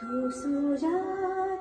तू सुजारी